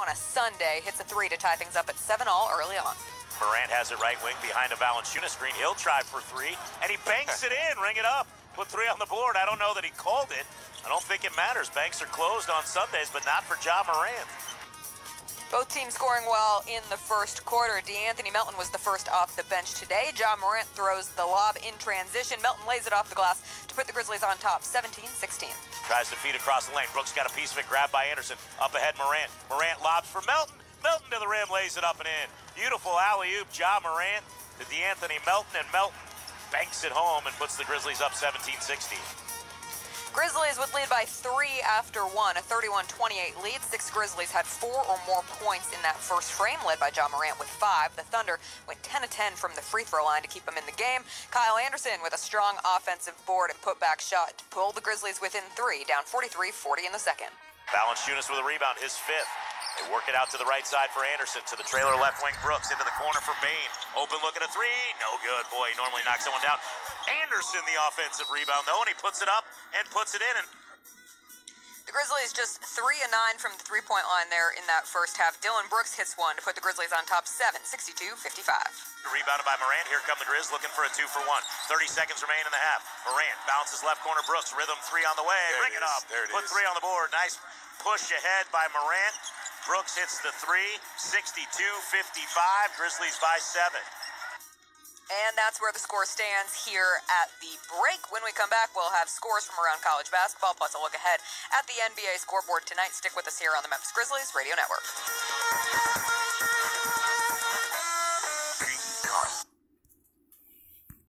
on a Sunday. Hits a three to tie things up at 7 all early on. Morant has it right wing behind a Valanciunas screen. He'll try for three, and he banks it in. Ring it up. Put three on the board. I don't know that he called it. I don't think it matters. Banks are closed on Sundays, but not for Ja Morant. Both teams scoring well in the first quarter. De'Anthony Melton was the first off the bench today. Ja Morant throws the lob in transition. Melton lays it off the glass to put the Grizzlies on top, 17-16. Tries to feed across the lane. Brooks got a piece of it, grabbed by Anderson. Up ahead, Morant. Morant lobs for Melton. Melton to the rim, lays it up and in. Beautiful alley-oop, Ja Morant to De'Anthony Melton, and Melton banks it home and puts the Grizzlies up 17-16. Grizzlies would lead by three after one, a 31-28 lead. Six Grizzlies had four or more points in that first frame, led by Ja Morant with five. The Thunder went 10 10 from the free throw line to keep them in the game. Kyle Anderson with a strong offensive board and putback shot to pull the Grizzlies within three, down 43-40 in the second. Valanciunas with a rebound, his fifth. They work it out to the right side for Anderson. To the trailer left wing Brooks. Into the corner for Bane. Open look at a three. No good. Boy, he normally knocks someone down. Anderson the offensive rebound though, and he puts it up and puts it in. And the Grizzlies just three and nine from the three point line there in that first half. Dillon Brooks hits one to put the Grizzlies on top seven, 62 55. Rebounded by Morant. Here come the Grizz looking for a two for one. 30 seconds remain in the half. Morant bounces left corner. Brooks rhythm three on the way. There Bring it it, is. up. There it Put is. three on the board. Nice push ahead by Morant. Brooks hits the three. 62 55. Grizzlies by seven. And that's where the score stands here at the break. When we come back, we'll have scores from around college basketball, plus a look ahead at the NBA scoreboard tonight. Stick with us here on the Memphis Grizzlies Radio Network.